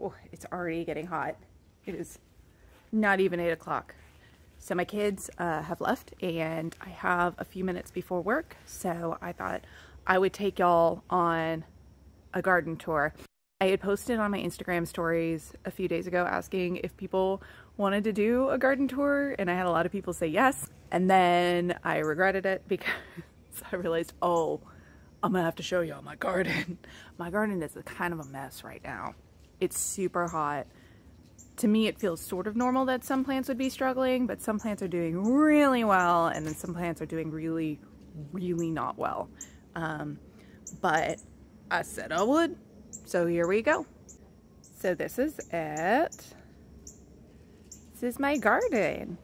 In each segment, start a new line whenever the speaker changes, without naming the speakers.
Oh, it's already getting hot. It is not even 8 o'clock. So my kids uh, have left and I have a few minutes before work. So I thought I would take y'all on a garden tour. I had posted on my Instagram stories a few days ago asking if people wanted to do a garden tour and I had a lot of people say yes. And then I regretted it because I realized, oh, I'm gonna have to show y'all my garden. my garden is kind of a mess right now. It's super hot to me it feels sort of normal that some plants would be struggling, but some plants are doing really well and then some plants are doing really, really not well. Um, but I said I would, so here we go. So this is it. This is my garden.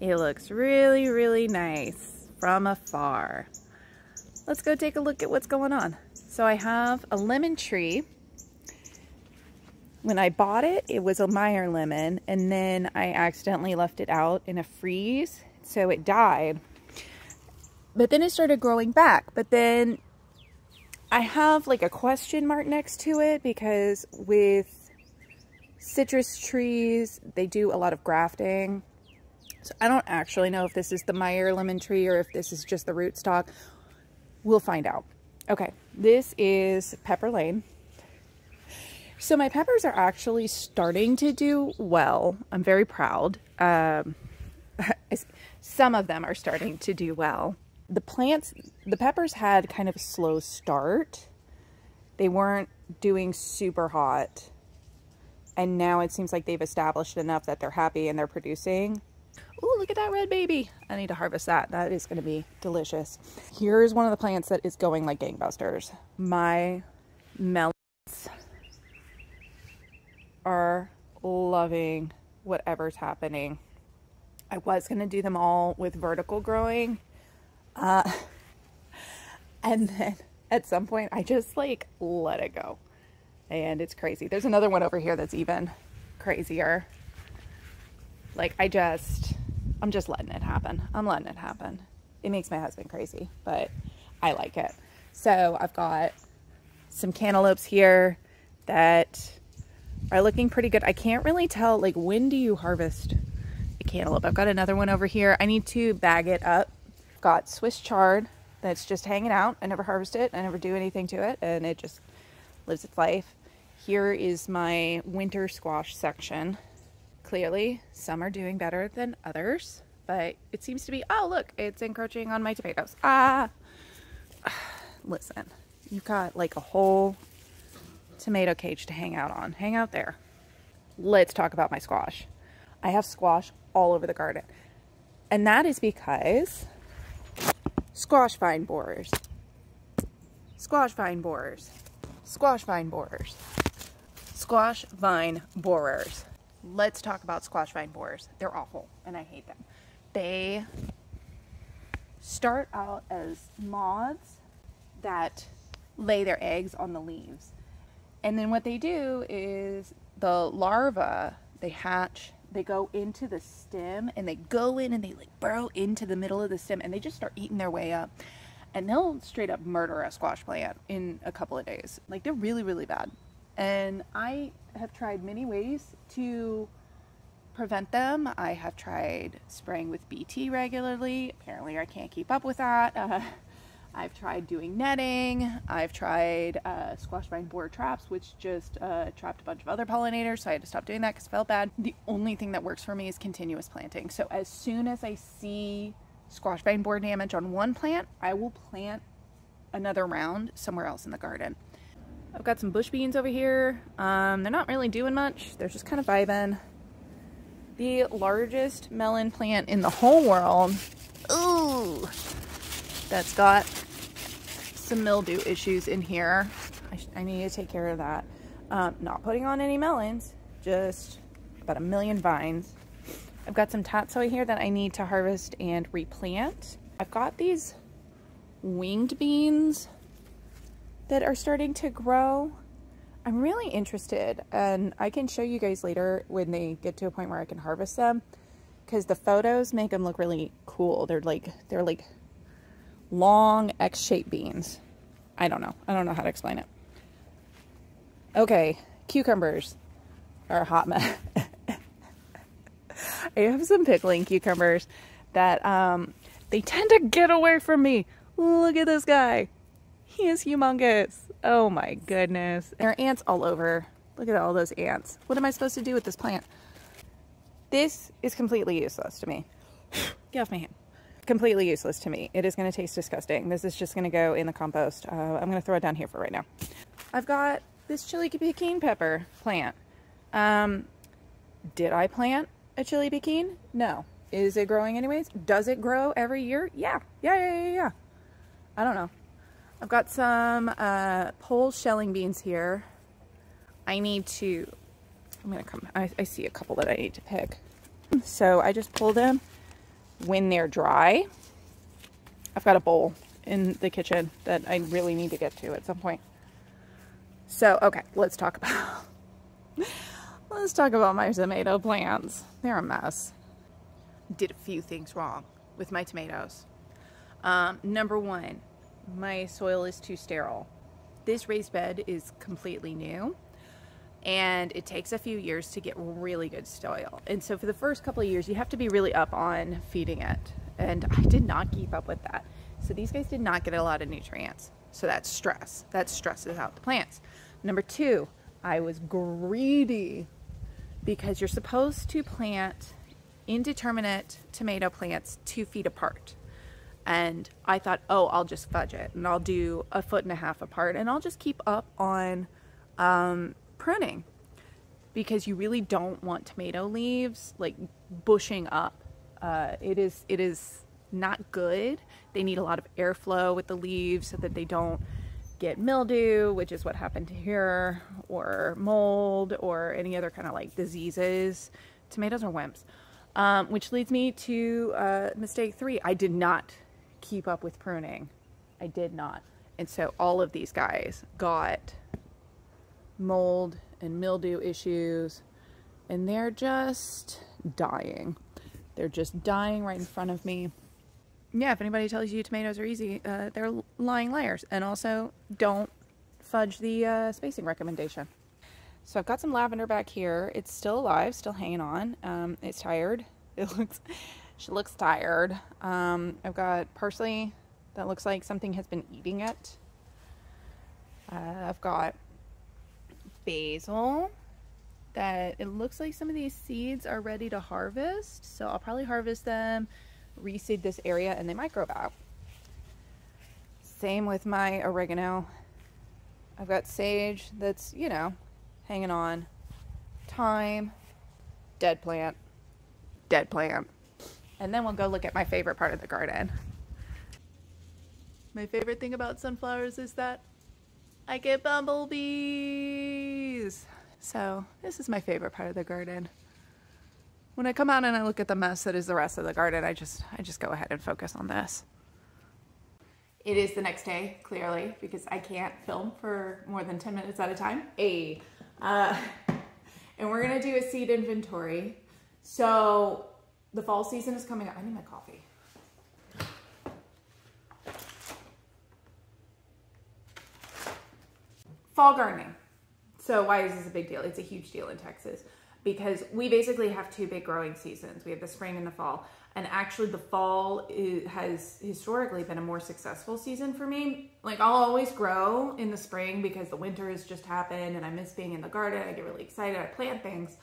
It looks really, really nice from afar. Let's go take a look at what's going on. So I have a lemon tree when I bought it, it was a Meyer lemon, and then I accidentally left it out in a freeze, so it died. But then it started growing back. But then I have like a question mark next to it because with citrus trees, they do a lot of grafting. So I don't actually know if this is the Meyer lemon tree or if this is just the rootstock. We'll find out. Okay, this is Pepper Lane. So my peppers are actually starting to do well. I'm very proud. Um, some of them are starting to do well. The plants, the peppers had kind of a slow start. They weren't doing super hot. And now it seems like they've established enough that they're happy and they're producing. Oh, look at that red baby. I need to harvest that. That is going to be delicious. Here's one of the plants that is going like gangbusters. My melon are loving whatever's happening. I was going to do them all with vertical growing. Uh, and then at some point, I just like let it go. And it's crazy. There's another one over here that's even crazier. Like, I just, I'm just letting it happen. I'm letting it happen. It makes my husband crazy, but I like it. So I've got some cantaloupes here that are looking pretty good. I can't really tell, like, when do you harvest a cantaloupe? I've got another one over here. I need to bag it up. Got Swiss chard that's just hanging out. I never harvest it. I never do anything to it, and it just lives its life. Here is my winter squash section. Clearly, some are doing better than others, but it seems to be, oh, look, it's encroaching on my tomatoes. Ah, listen, you've got like a whole tomato cage to hang out on. Hang out there. Let's talk about my squash. I have squash all over the garden. And that is because squash vine borers, squash vine borers, squash vine borers, squash vine borers. Let's talk about squash vine borers. They're awful and I hate them. They start out as moths that lay their eggs on the leaves. And then what they do is the larva, they hatch, they go into the stem and they go in and they like burrow into the middle of the stem and they just start eating their way up. And they'll straight up murder a squash plant in a couple of days. Like they're really, really bad. And I have tried many ways to prevent them. I have tried spraying with BT regularly. Apparently I can't keep up with that. Uh, I've tried doing netting. I've tried uh, squash vine borer traps, which just uh, trapped a bunch of other pollinators. So I had to stop doing that because it felt bad. The only thing that works for me is continuous planting. So as soon as I see squash vine borer damage on one plant, I will plant another round somewhere else in the garden. I've got some bush beans over here. Um, they're not really doing much. They're just kind of vibing. The largest melon plant in the whole world. Ooh, that's got some mildew issues in here. I, I need to take care of that. Um, not putting on any melons, just about a million vines. I've got some tatsoi here that I need to harvest and replant. I've got these winged beans that are starting to grow. I'm really interested and I can show you guys later when they get to a point where I can harvest them because the photos make them look really cool. They're like, they're like long X-shaped beans. I don't know. I don't know how to explain it. Okay, cucumbers. are a hot mess. I have some pickling cucumbers that um, they tend to get away from me. Look at this guy. He is humongous. Oh my goodness. There are ants all over. Look at all those ants. What am I supposed to do with this plant? This is completely useless to me. Get off my hand. Completely useless to me. It is going to taste disgusting. This is just going to go in the compost. Uh, I'm going to throw it down here for right now. I've got this chili pequin pepper plant. Um, did I plant a chili pequin? No. Is it growing anyways? Does it grow every year? Yeah. Yeah, yeah, yeah, yeah. I don't know. I've got some uh, pole shelling beans here. I need to, I'm going to come, I, I see a couple that I need to pick. So I just pull them when they're dry. I've got a bowl in the kitchen that I really need to get to at some point. So, okay, let's talk about, let's talk about my tomato plants. They're a mess. Did a few things wrong with my tomatoes. Um, number one, my soil is too sterile. This raised bed is completely new and it takes a few years to get really good soil. And so for the first couple of years, you have to be really up on feeding it. And I did not keep up with that. So these guys did not get a lot of nutrients. So that's stress. That stresses out the plants. Number two, I was greedy because you're supposed to plant indeterminate tomato plants two feet apart. And I thought, oh, I'll just fudge it and I'll do a foot and a half apart and I'll just keep up on um, pruning because you really don't want tomato leaves like bushing up. Uh, it is it is not good. They need a lot of airflow with the leaves so that they don't get mildew, which is what happened here, or mold, or any other kind of like diseases. Tomatoes are wimps. Um, which leads me to uh, mistake three. I did not keep up with pruning. I did not. And so all of these guys got mold and mildew issues, and they're just dying. They're just dying right in front of me. Yeah, if anybody tells you tomatoes are easy, uh, they're lying liars. And also, don't fudge the uh, spacing recommendation. So I've got some lavender back here. It's still alive, still hanging on. Um, it's tired. It looks, she looks tired. Um, I've got parsley that looks like something has been eating it. Uh, I've got basil that it looks like some of these seeds are ready to harvest. So I'll probably harvest them, reseed this area, and they might grow back. Same with my oregano. I've got sage that's, you know, hanging on. Thyme, dead plant, dead plant. And then we'll go look at my favorite part of the garden. My favorite thing about sunflowers is that I get bumblebees. So this is my favorite part of the garden. When I come out and I look at the mess that is the rest of the garden, I just, I just go ahead and focus on this. It is the next day, clearly, because I can't film for more than 10 minutes at a time. A, uh, and we're gonna do a seed inventory. So the fall season is coming up. I need my coffee. Fall gardening. So why is this a big deal? It's a huge deal in Texas because we basically have two big growing seasons. We have the spring and the fall. And actually the fall has historically been a more successful season for me. Like I'll always grow in the spring because the winter has just happened and I miss being in the garden. I get really excited. I plant things.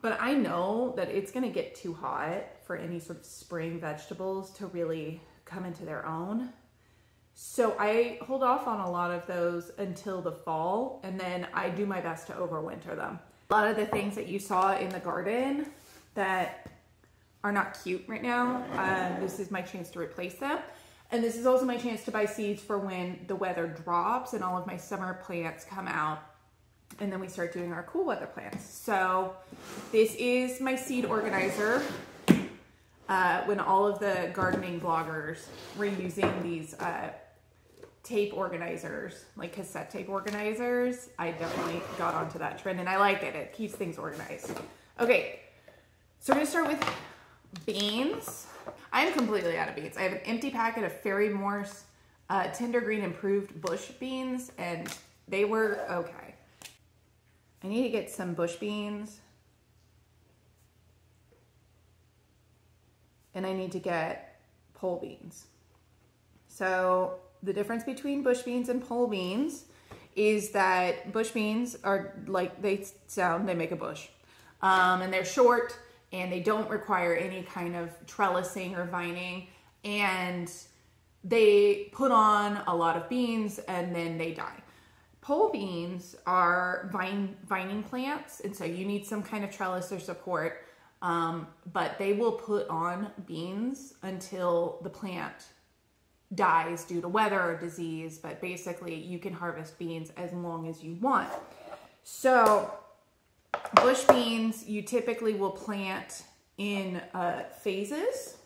But I know that it's going to get too hot for any sort of spring vegetables to really come into their own. So I hold off on a lot of those until the fall and then I do my best to overwinter them. A lot of the things that you saw in the garden that are not cute right now, um, this is my chance to replace them. And this is also my chance to buy seeds for when the weather drops and all of my summer plants come out and then we start doing our cool weather plants. So this is my seed organizer. Uh, when all of the gardening bloggers were using these uh, tape organizers, like cassette tape organizers. I definitely got onto that trend and I like it. It keeps things organized. Okay, so we're gonna start with beans. I'm completely out of beans. I have an empty packet of Ferry-Morse uh, Tender Green Improved Bush beans and they were okay. I need to get some bush beans. And I need to get pole beans. So the difference between bush beans and pole beans is that bush beans are like they sound, they make a bush. Um, and they're short and they don't require any kind of trellising or vining. And they put on a lot of beans and then they die. Pole beans are vine, vining plants, and so you need some kind of trellis or support, um, but they will put on beans until the plant dies due to weather or disease, but basically you can harvest beans as long as you want. So bush beans, you typically will plant in uh, phases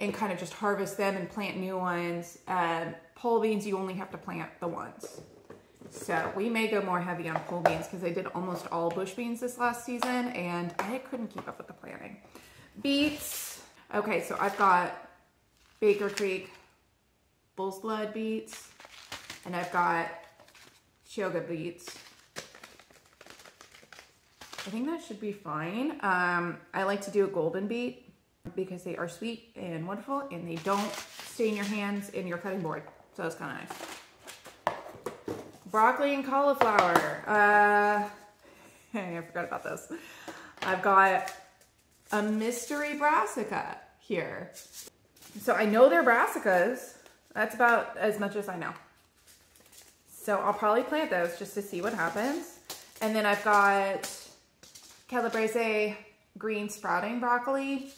and kind of just harvest them and plant new ones. Uh, pole beans, you only have to plant the ones. So we may go more heavy on pole beans because I did almost all bush beans this last season and I couldn't keep up with the planting. Beets. Okay, so I've got Baker Creek Bull's Blood beets and I've got Chioggia beets. I think that should be fine. Um, I like to do a golden beet because they are sweet and wonderful and they don't stain your hands in your cutting board. So it's kind of nice. Broccoli and cauliflower. Uh, I forgot about this. I've got a mystery brassica here. So I know they're brassicas. That's about as much as I know. So I'll probably plant those just to see what happens. And then I've got Calabrese green sprouting broccoli.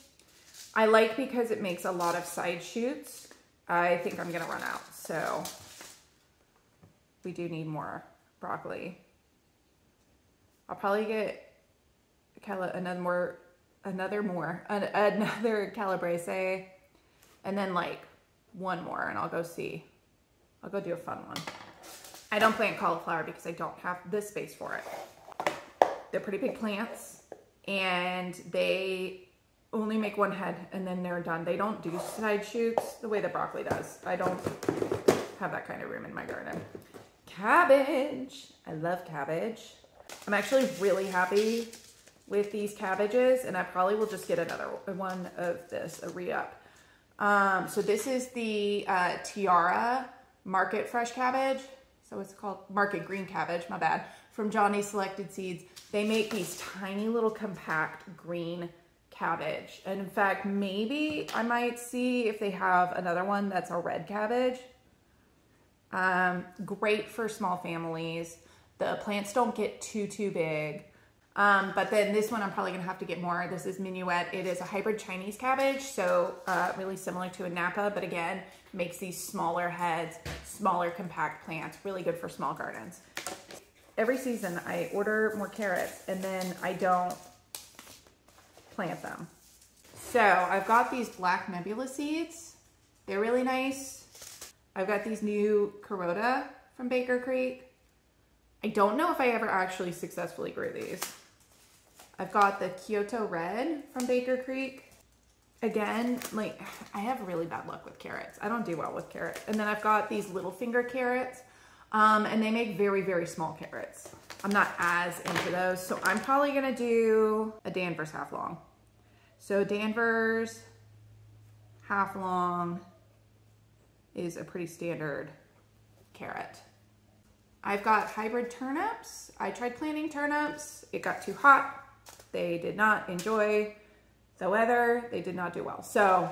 I like because it makes a lot of side shoots. I think I'm gonna run out, so we do need more broccoli. I'll probably get another more, another more, another calabrese, and then like one more, and I'll go see. I'll go do a fun one. I don't plant cauliflower because I don't have the space for it. They're pretty big plants, and they only make one head and then they're done. They don't do side shoots the way the broccoli does. I don't have that kind of room in my garden. Cabbage. I love cabbage. I'm actually really happy with these cabbages and I probably will just get another one of this, a re-up. Um, so this is the uh, Tiara Market Fresh Cabbage. So it's called Market Green Cabbage, my bad, from Johnny Selected Seeds. They make these tiny little compact green cabbage. And in fact, maybe I might see if they have another one that's a red cabbage. Um, great for small families. The plants don't get too, too big. Um, but then this one I'm probably gonna have to get more. This is Minuet. It is a hybrid Chinese cabbage, so uh, really similar to a Napa, but again, makes these smaller heads, smaller compact plants, really good for small gardens. Every season I order more carrots and then I don't plant them. So I've got these black nebula seeds. They're really nice. I've got these new Carota from Baker Creek. I don't know if I ever actually successfully grew these. I've got the Kyoto Red from Baker Creek. Again, like I have really bad luck with carrots. I don't do well with carrots. And then I've got these little finger carrots um, and they make very, very small carrots. I'm not as into those. So I'm probably gonna do a Danvers half long. So Danvers half long is a pretty standard carrot. I've got hybrid turnips. I tried planting turnips. It got too hot. They did not enjoy the weather. They did not do well. So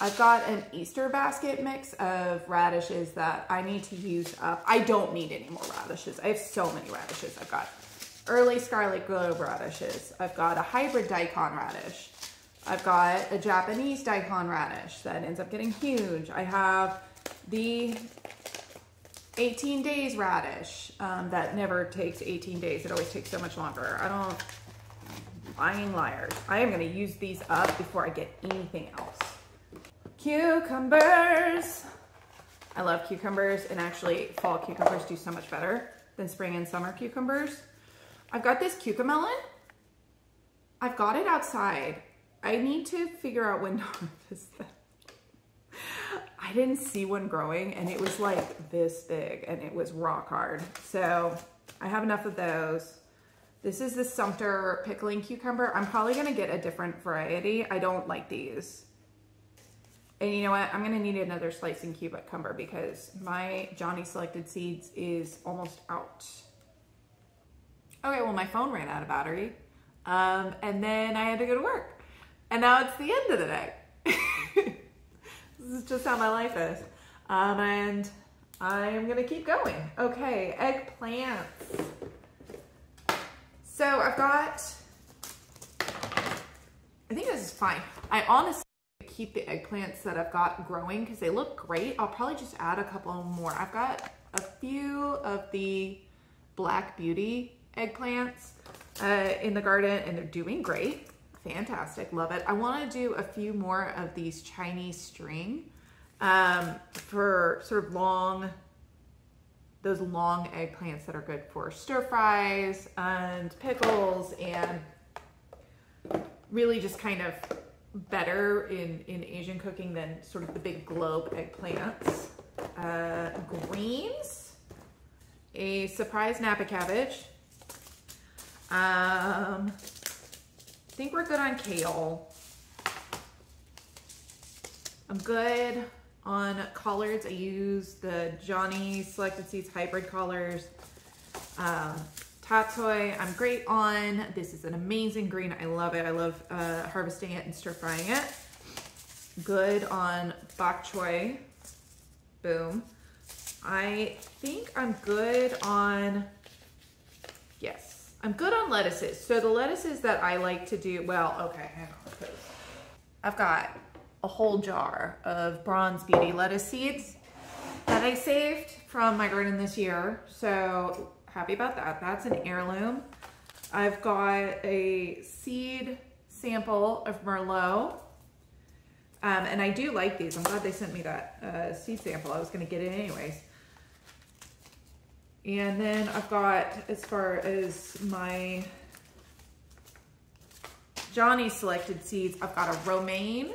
I've got an Easter basket mix of radishes that I need to use up. I don't need any more radishes. I have so many radishes. I've got early scarlet globe radishes. I've got a hybrid daikon radish. I've got a Japanese daikon radish that ends up getting huge. I have the 18 days radish um, that never takes 18 days. It always takes so much longer. I don't, lying liars. I am gonna use these up before I get anything else. Cucumbers. I love cucumbers and actually fall cucumbers do so much better than spring and summer cucumbers. I've got this cucamelon. I've got it outside. I need to figure out when to harvest them. I didn't see one growing and it was like this big and it was rock hard. So I have enough of those. This is the Sumter pickling cucumber. I'm probably gonna get a different variety. I don't like these. And you know what? I'm gonna need another slicing cucumber because my Johnny Selected Seeds is almost out. Okay, well my phone ran out of battery. Um, and then I had to go to work. And now it's the end of the day. this is just how my life is. Um, and I'm gonna keep going. Okay, eggplants. So I've got, I think this is fine. I honestly keep the eggplants that I've got growing because they look great. I'll probably just add a couple more. I've got a few of the Black Beauty eggplants uh, in the garden and they're doing great. Fantastic, love it. I wanna do a few more of these Chinese string um, for sort of long, those long eggplants that are good for stir fries and pickles and really just kind of better in, in Asian cooking than sort of the big globe eggplants. Uh, greens, a surprise Napa cabbage. Um, think we're good on kale. I'm good on collards. I use the Johnny Selected Seeds Hybrid Collards. Um, Tatsoi, I'm great on. This is an amazing green. I love it. I love uh, harvesting it and stir frying it. Good on bok choy. Boom. I think I'm good on, I'm good on lettuces. So the lettuces that I like to do, well, okay, hang on. I've got a whole jar of Bronze Beauty lettuce seeds that I saved from my garden this year. So happy about that. That's an heirloom. I've got a seed sample of Merlot. Um, and I do like these. I'm glad they sent me that uh, seed sample. I was going to get it anyways. And then I've got, as far as my Johnny selected seeds, I've got a romaine.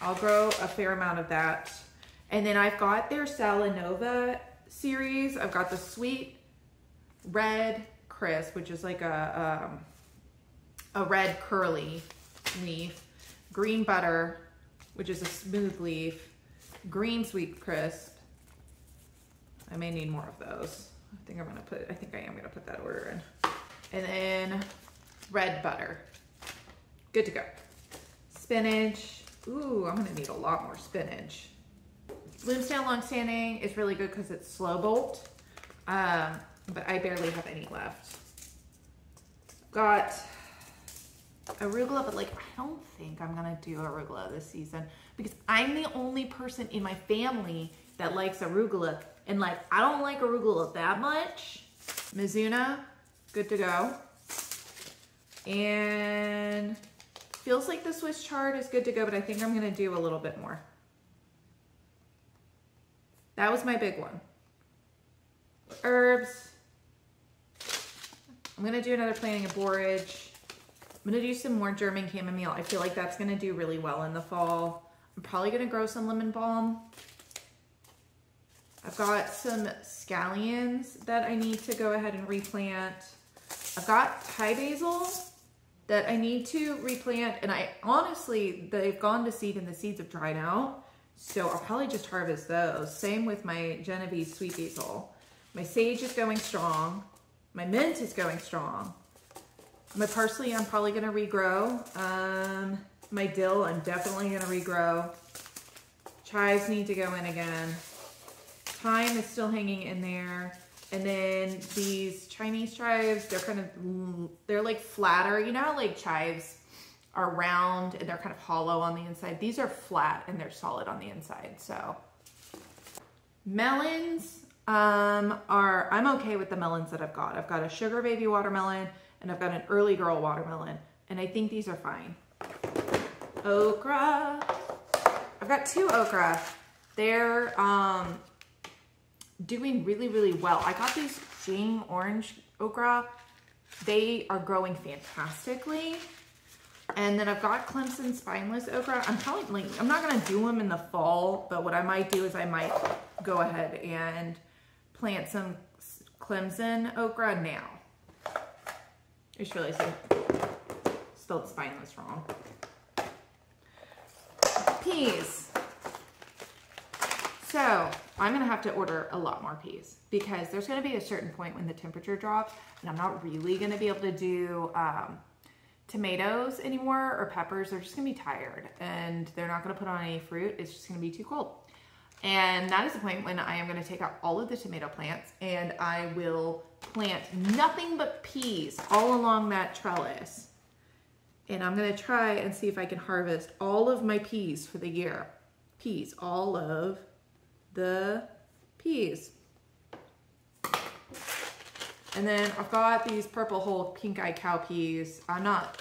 I'll grow a fair amount of that. And then I've got their Salanova series. I've got the sweet red crisp, which is like a, um, a red curly leaf. Green butter, which is a smooth leaf. Green sweet crisp. I may need more of those. I think I'm gonna put, I think I am gonna put that order in. And then red butter. Good to go. Spinach, Ooh, I'm gonna need a lot more spinach. Bloomsdale Longstanding is really good because it's slow bolt, um, but I barely have any left. Got arugula, but like, I don't think I'm gonna do arugula this season because I'm the only person in my family that likes arugula. And like, I don't like arugula that much. Mizuna, good to go. And Feels like the Swiss chard is good to go, but I think I'm gonna do a little bit more. That was my big one. Herbs. I'm gonna do another planting of borage. I'm gonna do some more German chamomile. I feel like that's gonna do really well in the fall. I'm probably gonna grow some lemon balm. I've got some scallions that I need to go ahead and replant. I've got Thai basil that I need to replant. And I honestly, they've gone to seed and the seeds have dried out. So I'll probably just harvest those. Same with my Genovese sweet basil. My sage is going strong. My mint is going strong. My parsley, I'm probably gonna regrow. Um, my dill, I'm definitely gonna regrow. Chives need to go in again. Thyme is still hanging in there. And then these Chinese chives, they're kind of, they're like flatter. You know how like chives are round and they're kind of hollow on the inside? These are flat and they're solid on the inside. So melons um, are, I'm okay with the melons that I've got. I've got a sugar baby watermelon and I've got an early girl watermelon. And I think these are fine. Okra. I've got two okra. They're um, doing really, really well. I got these Jing Orange okra. They are growing fantastically. And then I've got Clemson spineless okra. I'm probably, like, I'm not gonna do them in the fall, but what I might do is I might go ahead and plant some Clemson okra now. I just realized I spelled spineless wrong. Peas. So I'm gonna have to order a lot more peas because there's gonna be a certain point when the temperature drops and I'm not really gonna be able to do um, tomatoes anymore or peppers. They're just gonna be tired and they're not gonna put on any fruit. It's just gonna be too cold. And that is the point when I am gonna take out all of the tomato plants and I will plant nothing but peas all along that trellis. And I'm gonna try and see if I can harvest all of my peas for the year. Peas, all of the peas. And then I've got these purple hull pink eye cow peas. I'm not,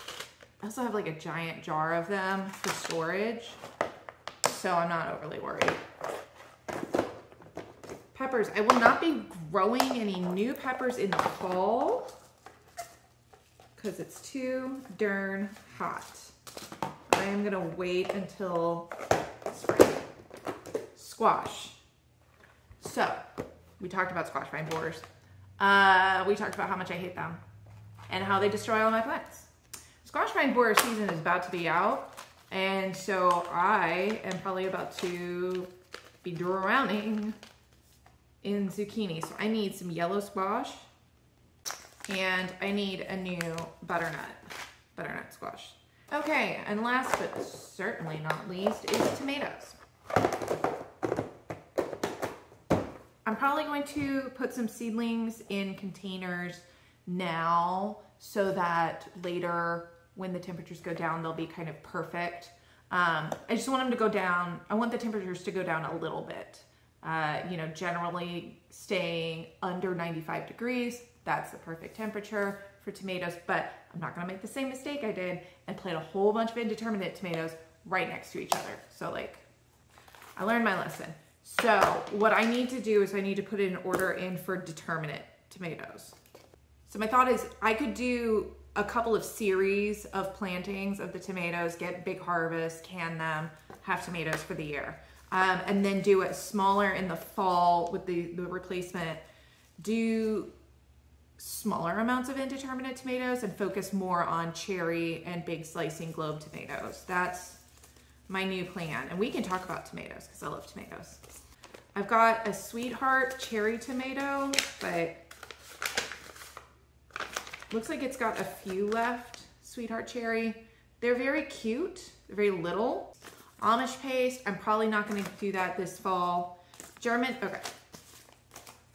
I also have like a giant jar of them for storage. So I'm not overly worried. Peppers, I will not be growing any new peppers in the fall because it's too darn hot. I am gonna wait until spring. Squash. So, we talked about squash vine borers. Uh, we talked about how much I hate them and how they destroy all my plants. Squash vine borer season is about to be out, and so I am probably about to be drowning in zucchini. So I need some yellow squash, and I need a new butternut, butternut squash. Okay, and last but certainly not least is tomatoes. Probably going to put some seedlings in containers now so that later when the temperatures go down, they'll be kind of perfect. Um, I just want them to go down. I want the temperatures to go down a little bit. Uh, you know, generally staying under 95 degrees. That's the perfect temperature for tomatoes, but I'm not gonna make the same mistake I did and plant a whole bunch of indeterminate tomatoes right next to each other. So like, I learned my lesson. So what I need to do is I need to put an order in for determinate tomatoes. So my thought is I could do a couple of series of plantings of the tomatoes, get big harvest, can them, have tomatoes for the year. Um, and then do it smaller in the fall with the, the replacement. Do smaller amounts of indeterminate tomatoes and focus more on cherry and big slicing globe tomatoes. That's my new plan. And we can talk about tomatoes because I love tomatoes. I've got a Sweetheart cherry tomato, but looks like it's got a few left, Sweetheart cherry. They're very cute, they're very little. Amish paste, I'm probably not gonna do that this fall. German, okay.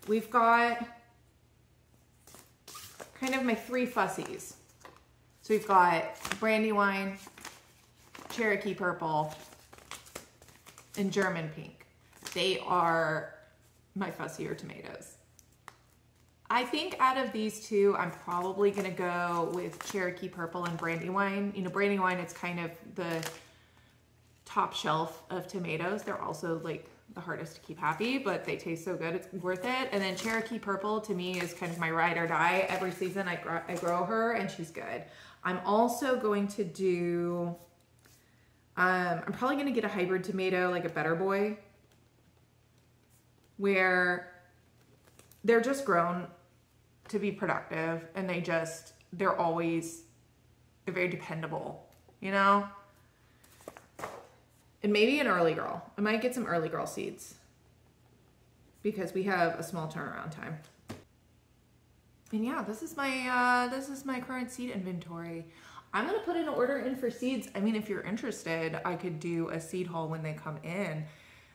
We've got kind of my three fussies. So we've got Brandywine, Cherokee purple, and German pink. They are my fussier tomatoes. I think out of these two, I'm probably gonna go with Cherokee purple and Brandywine. You know, Brandywine, it's kind of the top shelf of tomatoes. They're also like the hardest to keep happy, but they taste so good, it's worth it. And then Cherokee Purple to me is kind of my ride or die. Every season I grow, I grow her and she's good. I'm also going to do um, I'm probably gonna get a hybrid tomato, like a Better Boy, where they're just grown to be productive and they just, they're always, they're very dependable, you know? And maybe an early girl. I might get some early girl seeds because we have a small turnaround time. And yeah, this is my, uh, this is my current seed inventory. I'm gonna put an order in for seeds. I mean, if you're interested, I could do a seed haul when they come in.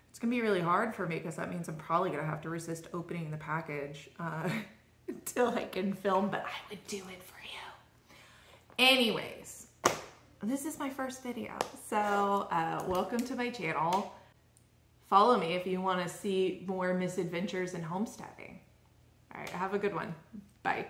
It's gonna be really hard for me because that means I'm probably gonna have to resist opening the package uh, until I can film, but I would do it for you. Anyways, this is my first video. So uh, welcome to my channel. Follow me if you wanna see more misadventures in homesteading. All right, have a good one. Bye.